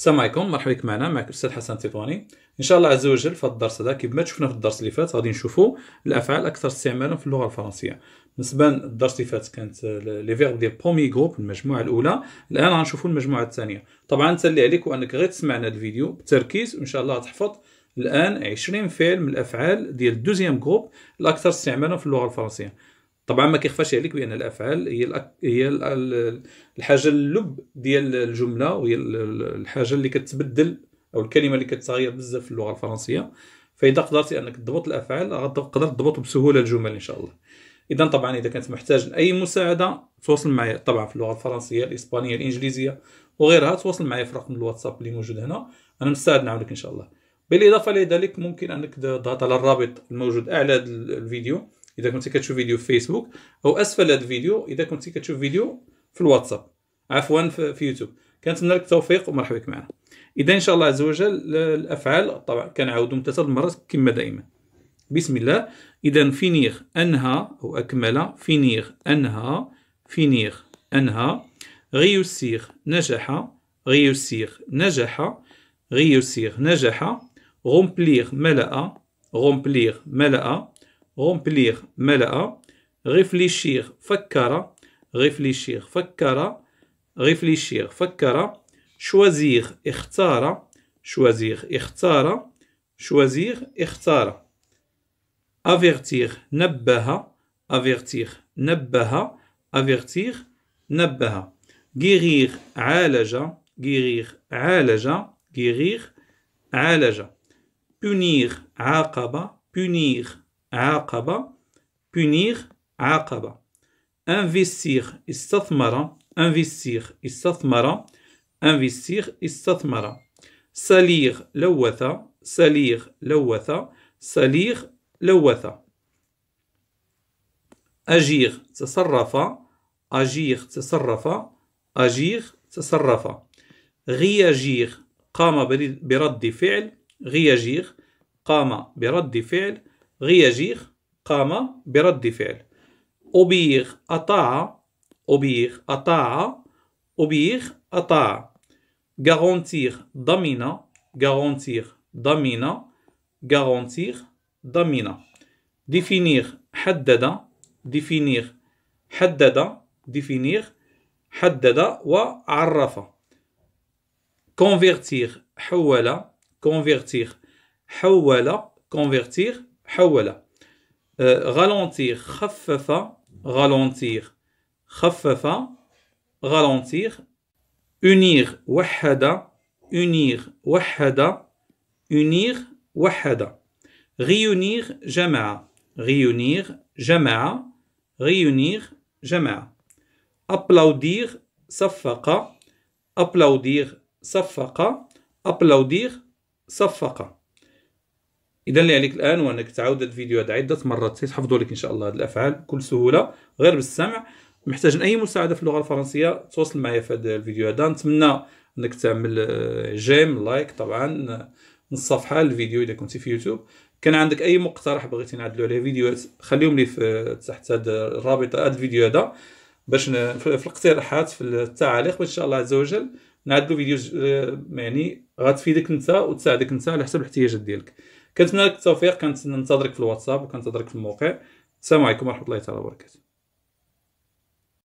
السلام عليكم مرحبا بك معنا معك الأستاذ حسن تطواني إن شاء الله عز وجل في الدرس هذا كيف ما شفنا في الدرس اللي فات غادي نشوفوا الأفعال أكثر استعمالا في اللغة الفرنسية. بالنسبة للدرس اللي فات كانت les verbes ديال premier groupe المجموعة الأولى الآن غنشوفوا المجموعة الثانية. طبعا انت اللي عليك هو انك غير تسمع هذا الفيديو بتركيز وإن شاء الله تحفظ الآن 20 فعل من الأفعال ديال ال deuxième groupe الأكثر استعمالا في اللغة الفرنسية. طبعا ما كيخفاش عليك بأن الأفعال هي. هي الحاجة اللب ديال الجملة وهي الحاجة اللي كتبدل أو الكلمة اللي كتغير بزاف في اللغة الفرنسية. فإذا قدرتي أنك تضبط الأفعال غتقدر تضبط بسهولة الجمل إن شاء الله. اذا طبعا إذا كنت محتاج لأي مساعدة تواصل معي طبعا في اللغة الفرنسية الإسبانية الإنجليزية وغيرها تواصل معي في رقم الواتساب اللي موجود هنا. أنا مستعد نعاونك إن شاء الله. بالإضافة لذلك ممكن أنك تضغط على الرابط الموجود أعلى الفيديو. إذا كنتي كتشوف فيديو في فيسبوك أو أسفل هذا الفيديو إذا كنتي كتشوف فيديو في الواتساب. عفوا في يوتيوب. كنتمنى لك التوفيق ومرحبا بك معنا. إذا إن شاء الله عز وجل الأفعال طبعا كنعاودوا ثلاث المرات كما دائما. بسم الله. اذا finir انهى أو أكمل finir انهى finir انهى réussir نجح réussir نجح réussir نجح remplir ملأ remplir ملأ remplir ملأ réfléchir فكر réfléchir فكر réfléchir فكر choisir اختار choisir اختار choisir اختار. avertir نبه avertir نبه avertir نبه. guérir عالج guérir عالج guérir عالج. punir عاقب punir عاقب punir عاقب. Investir استثمر. Investir استثمر. Investir استثمر. Salir لوثة salir لوثة salir لوثة اجيغ تصرف. اجيغ تصرف. اجيغ تصرف. غياجيغ قام برد فعل. غياجيغ قام برد فعل. غياجيغ قام برد فعل. أوبيغ أطاع أوبيغ أطاع أوبيغ أطاع. غارونتيغ ضمينة غارونتيغ ضمينة غارونتيغ ضمينة définir حدد définir حدد définir حدد وعرف. convertir حول convertir حول convertir حول ralentir خفف ralentir خفف ralentir unir وحد unir وحد unir وحد réunir جمع réunir جمع réunir جمع applaudir صفق applaudir صفق applaudir صفق اذا اللي عليك الآن هو انك تعاود الفيديو هذا عدة مرات تحفظوا لك إن شاء الله هذه الأفعال بكل سهولة غير بالسمع. محتاج أي مساعدة في اللغة الفرنسية تواصل معي في هذا الفيديو هذا. نتمنى أنك تعمل آه، j'aime like طبعا من الصفحة الفيديو إذا كنت في يوتيوب. كان عندك أي مقترح بغيتي نعدلوا عليه فيديوهات خليهم لي في تحت هذا الرابط هذا الفيديو هذا باش في الاقتراحات في التعاليق باش ان شاء الله عز وجل نعدلوا فيديو آه، يعني غتفيدك أنت وتساعدك أنت على حسب الاحتياجات ديالك. كنتمنى لك التوفيق كنتظرك في الواتساب وكنتظرك في الموقع. السلام عليكم ورحمة الله تعالى وبركاته.